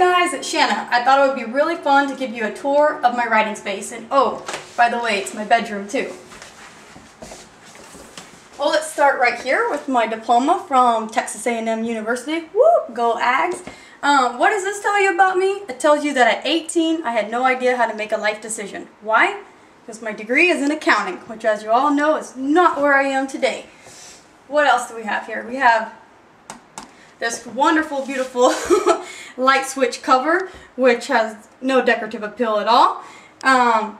guys, it's Shanna. I thought it would be really fun to give you a tour of my writing space. And oh, by the way, it's my bedroom too. Well, let's start right here with my diploma from Texas A&M University. Woo, go Ags. Um, what does this tell you about me? It tells you that at 18, I had no idea how to make a life decision. Why? Because my degree is in accounting, which as you all know is not where I am today. What else do we have here? We have this wonderful, beautiful light switch cover, which has no decorative appeal at all. Um,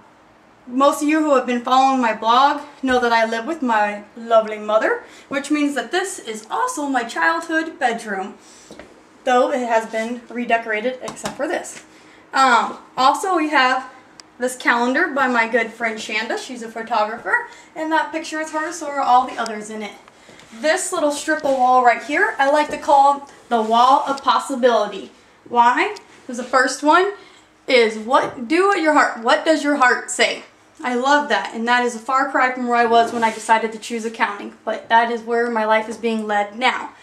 most of you who have been following my blog know that I live with my lovely mother, which means that this is also my childhood bedroom, though it has been redecorated except for this. Um, also, we have this calendar by my good friend Shanda. She's a photographer, and that picture is hers, so are all the others in it. This little strip of wall right here, I like to call the wall of possibility. Why? Because the first one is what do what your heart, what does your heart say? I love that, and that is a far cry from where I was when I decided to choose accounting, but that is where my life is being led now.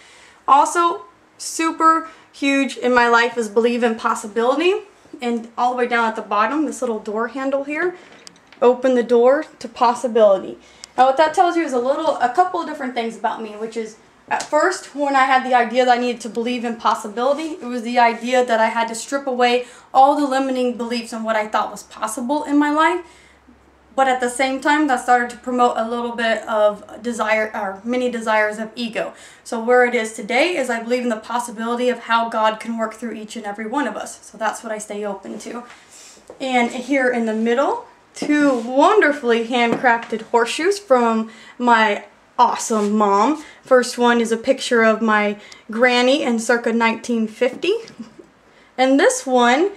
Also, super huge in my life is believe in possibility, and all the way down at the bottom, this little door handle here, open the door to possibility. Now what that tells you is a little, a couple of different things about me, which is at first, when I had the idea that I needed to believe in possibility, it was the idea that I had to strip away all the limiting beliefs and what I thought was possible in my life. But at the same time, that started to promote a little bit of desire, or many desires of ego. So where it is today is I believe in the possibility of how God can work through each and every one of us. So that's what I stay open to. And here in the middle, two wonderfully handcrafted horseshoes from my awesome mom. First one is a picture of my granny in circa 1950. And this one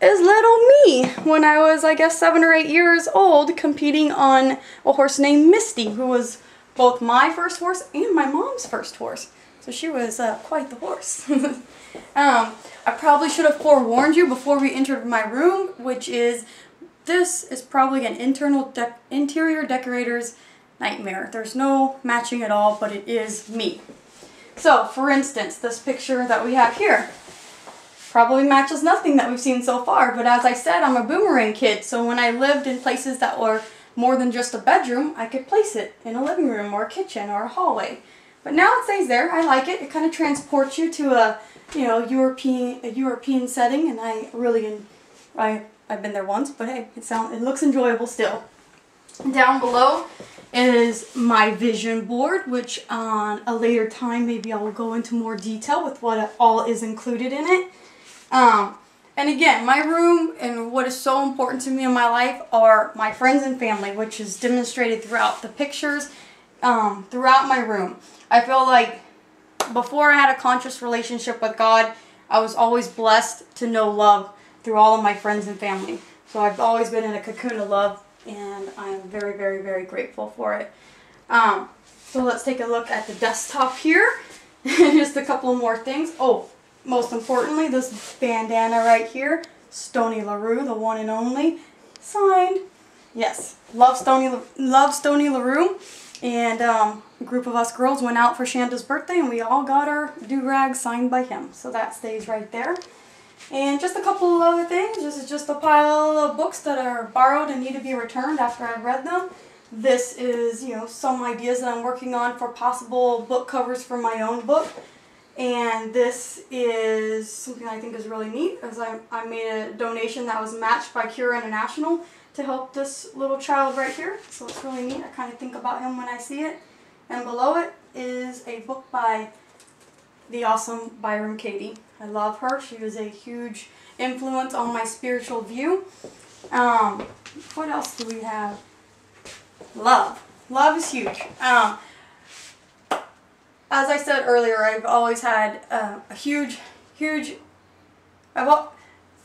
is little me when I was, I guess, seven or eight years old competing on a horse named Misty, who was both my first horse and my mom's first horse. So she was uh, quite the horse. um, I probably should have forewarned you before we entered my room, which is this is probably an internal interior decorator's nightmare. There's no matching at all, but it is me. So, for instance, this picture that we have here probably matches nothing that we've seen so far, but as I said, I'm a boomerang kid, so when I lived in places that were more than just a bedroom, I could place it in a living room or a kitchen or a hallway. But now it stays there. I like it. It kind of transports you to a, you know, European a European setting, and I really, I I've been there once, but hey, it sound it looks enjoyable still. Down below is my vision board, which on a later time maybe I will go into more detail with what all is included in it. Um, and again, my room and what is so important to me in my life are my friends and family, which is demonstrated throughout the pictures, um, throughout my room. I feel like before I had a conscious relationship with God, I was always blessed to know love through all of my friends and family. So I've always been in a cocoon of love, and I'm very, very, very grateful for it. Um, so let's take a look at the desktop here. Just a couple more things. Oh, most importantly, this bandana right here, Stoney LaRue, the one and only, signed. Yes, love Stoney, love Stoney LaRue. And um, a group of us girls went out for Shanta's birthday, and we all got our do-rag signed by him. So that stays right there. And just a couple of other things. This is just a pile of books that are borrowed and need to be returned after I've read them. This is, you know, some ideas that I'm working on for possible book covers for my own book. And this is something I think is really neat as I, I made a donation that was matched by Cure International to help this little child right here. So it's really neat. I kind of think about him when I see it. And below it is a book by the awesome Byron Katie. I love her. She was a huge influence on my spiritual view. Um, what else do we have? Love. Love is huge. Um, as I said earlier, I've always had uh, a huge, huge, I've,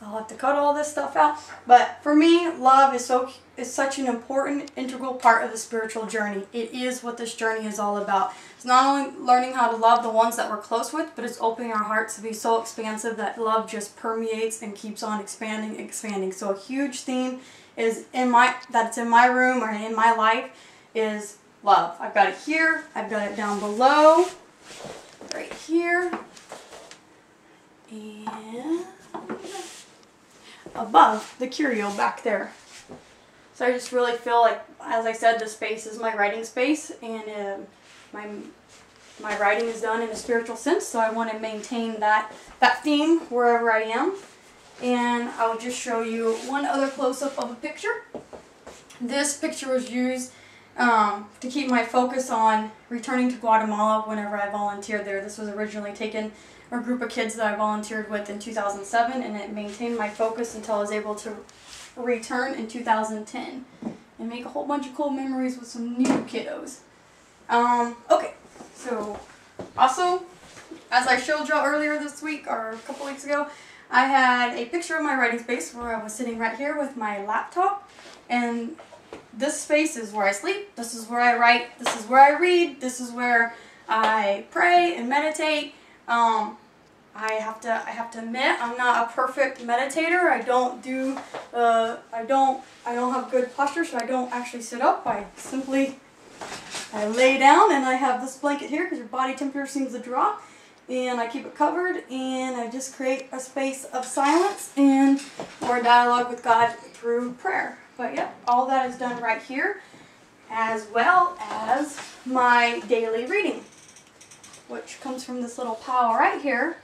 I'll have to cut all this stuff out. But for me, love is so is such an important, integral part of the spiritual journey. It is what this journey is all about. It's not only learning how to love the ones that we're close with, but it's opening our hearts to be so expansive that love just permeates and keeps on expanding, expanding. So a huge theme is in my that's in my room or in my life is love. I've got it here. I've got it down below, right here, and above the curio back there. So I just really feel like, as I said, this space is my writing space, and uh, my my writing is done in a spiritual sense. So I want to maintain that that theme wherever I am. And I'll just show you one other close up of a picture. This picture was used um, to keep my focus on returning to Guatemala whenever I volunteered there. This was originally taken a group of kids that I volunteered with in 2007, and it maintained my focus until I was able to return in 2010 and make a whole bunch of cool memories with some new kiddos. Um, okay, so also, as I showed y'all earlier this week or a couple weeks ago, I had a picture of my writing space where I was sitting right here with my laptop and this space is where I sleep, this is where I write, this is where I read, this is where I pray and meditate. Um, I have to I have to admit I'm not a perfect meditator. I don't do uh, I don't I don't have good posture, so I don't actually sit up. I simply I lay down and I have this blanket here because your body temperature seems to drop and I keep it covered and I just create a space of silence and or dialogue with God through prayer. But yeah, all that is done right here as well as my daily reading which comes from this little pile right here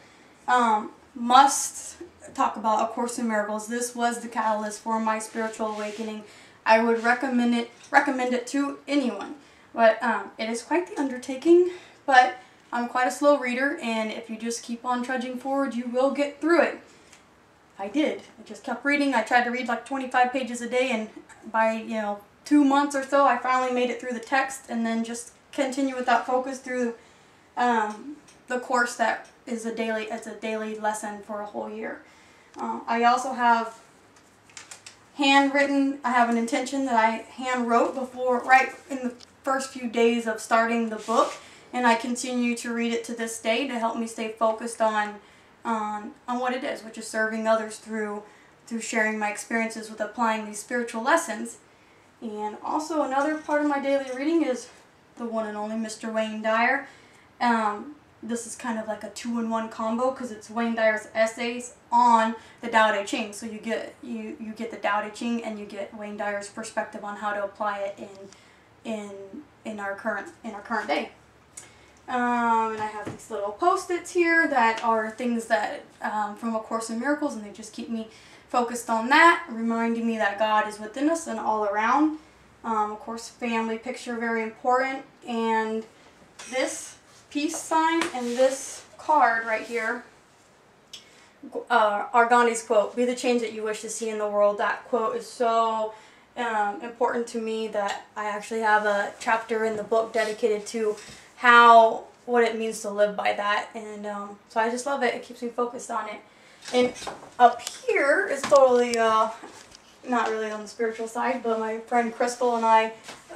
um, must talk about A Course in Miracles. This was the catalyst for my spiritual awakening. I would recommend it recommend it to anyone. But um, it is quite the undertaking, but I'm quite a slow reader, and if you just keep on trudging forward, you will get through it. I did. I just kept reading. I tried to read like 25 pages a day, and by, you know, two months or so, I finally made it through the text, and then just continue with that focus through um, the course that is a daily it's a daily lesson for a whole year. Uh, I also have handwritten. I have an intention that I hand wrote before right in the first few days of starting the book, and I continue to read it to this day to help me stay focused on on on what it is, which is serving others through through sharing my experiences with applying these spiritual lessons. And also another part of my daily reading is the one and only Mr. Wayne Dyer. Um, this is kind of like a two-in-one combo because it's Wayne Dyer's essays on the Tao Te Ching. So you get you you get the Tao Te Ching and you get Wayne Dyer's perspective on how to apply it in in in our current in our current day. Um, and I have these little post-its here that are things that um, from A Course in Miracles, and they just keep me focused on that, reminding me that God is within us and all around. Um, of course, family picture very important, and this peace sign and this card right here, uh, are Gandhi's quote, be the change that you wish to see in the world. That quote is so um, important to me that I actually have a chapter in the book dedicated to how, what it means to live by that. And um, so I just love it. It keeps me focused on it. And up here is totally, uh, not really on the spiritual side, but my friend Crystal and I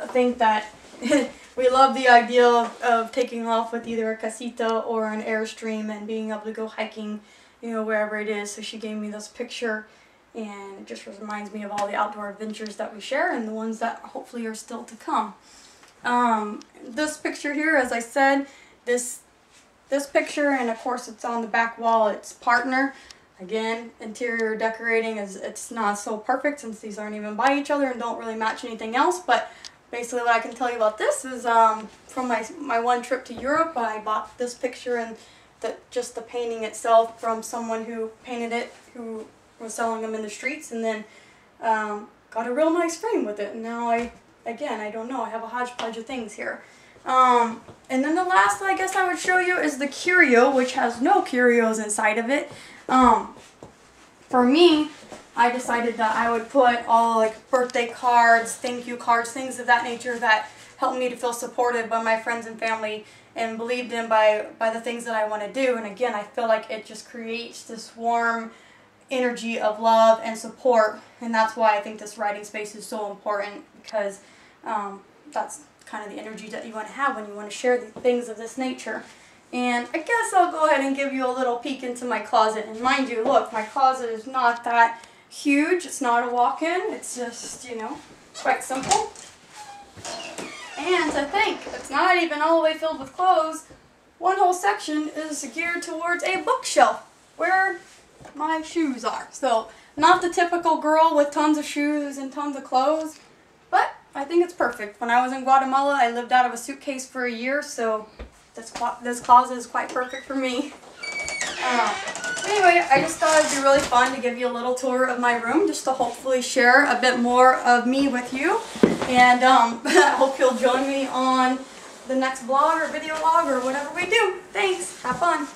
think that we love the idea of, of taking off with either a casita or an airstream and being able to go hiking, you know, wherever it is. So she gave me this picture and it just reminds me of all the outdoor adventures that we share and the ones that hopefully are still to come. Um, this picture here, as I said, this this picture, and of course it's on the back wall, it's partner. Again, interior decorating is it's not so perfect since these aren't even by each other and don't really match anything else, but basically what I can tell you about this is um, from my, my one trip to Europe, I bought this picture and the, just the painting itself from someone who painted it, who was selling them in the streets, and then um, got a real nice frame with it. And now I, again, I don't know, I have a hodgepodge of things here. Um, and then the last I guess I would show you is the curio, which has no curios inside of it. Um, for me, I decided that I would put all like birthday cards, thank you cards, things of that nature that helped me to feel supported by my friends and family and believed in by, by the things that I want to do. And again, I feel like it just creates this warm energy of love and support. And that's why I think this writing space is so important because um, that's kind of the energy that you want to have when you want to share things of this nature. And I guess I'll go ahead and give you a little peek into my closet. And mind you, look, my closet is not that huge. It's not a walk-in. It's just, you know, quite simple. And to think, it's not even all the way filled with clothes. One whole section is geared towards a bookshelf where my shoes are. So, not the typical girl with tons of shoes and tons of clothes, but I think it's perfect. When I was in Guatemala, I lived out of a suitcase for a year, so this, this closet is quite perfect for me. Uh, anyway, I just thought it'd be really fun to give you a little tour of my room, just to hopefully share a bit more of me with you. And um, I hope you'll join me on the next vlog or video log or whatever we do. Thanks. Have fun.